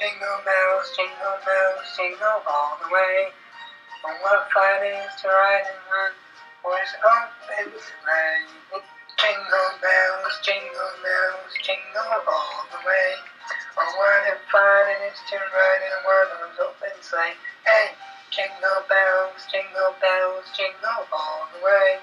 Jingle bells, jingle bells, jingle all the way. Oh, what is to ride in one horse open sleigh. Jingle bells, jingle bells, jingle all the way. Oh, what it is to ride in one horse open sleigh. Hey, jingle bells, jingle bells, jingle all the way.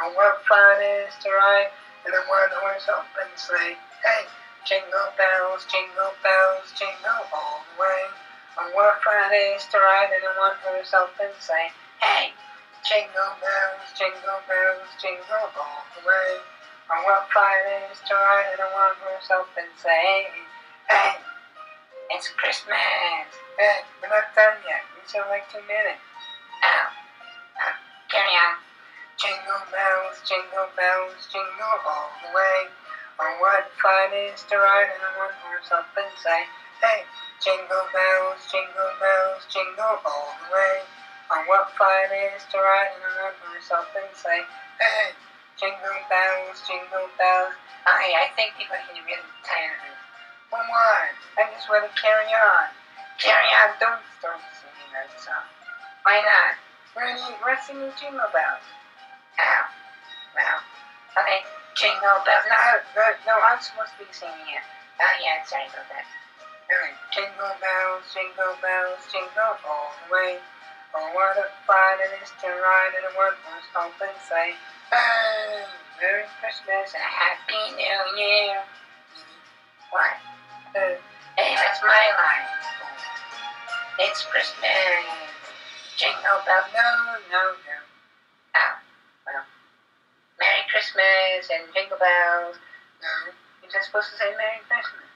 Oh, what is to ride in a one horse open sleigh. Hey, Jingle bells, jingle bells, jingle all the way. On what Fridays to ride in a one horse and say, Hey! Jingle bells, jingle bells, jingle all the way. On what Fridays to ride in a one horse and say, Hey! It's Christmas! Hey, we're not done yet. We still like two minutes. Ow. Uh, carry on. Jingle bells, jingle bells, jingle all the way. Oh, what fun is to ride in a one horse open sleigh. Hey, jingle bells, jingle bells, jingle all the way. Oh, what fun is to ride in a one horse open sleigh. Hey, jingle bells, jingle bells. I, I think people are getting really tired of. Well, what? I just want to carry on. Carry on, don't start singing that song. Why not? We're, we're singing jingle bells. Ow. Well, okay. Jingle bells. No, no, no, I'm supposed to be singing it. Oh, yeah, sorry about that. Alright. Jingle bells, jingle bells, jingle all the way. Oh, what a fun it is to ride in a one-horse open sleigh. Oh, Merry Christmas and a Happy New Year. What? Uh, hey, that's my line. It's Christmas. Jingle bells. No, no, no. Christmas and Jingle Bells. No, you're just supposed to say Merry Christmas.